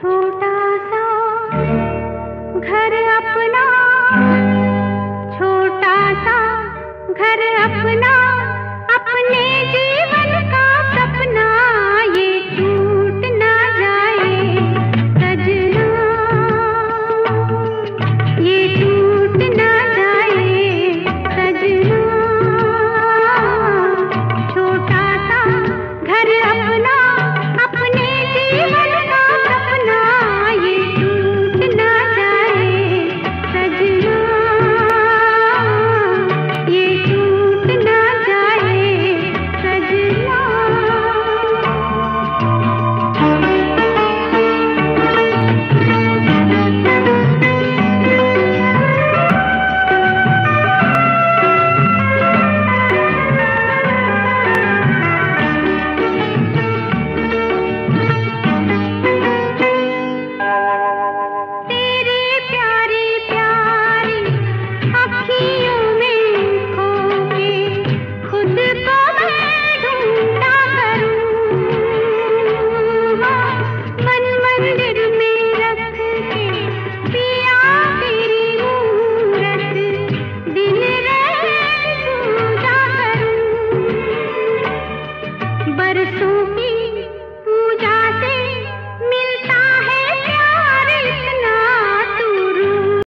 छोटा सा घर अपना छोटा सा घर अपना। बरसों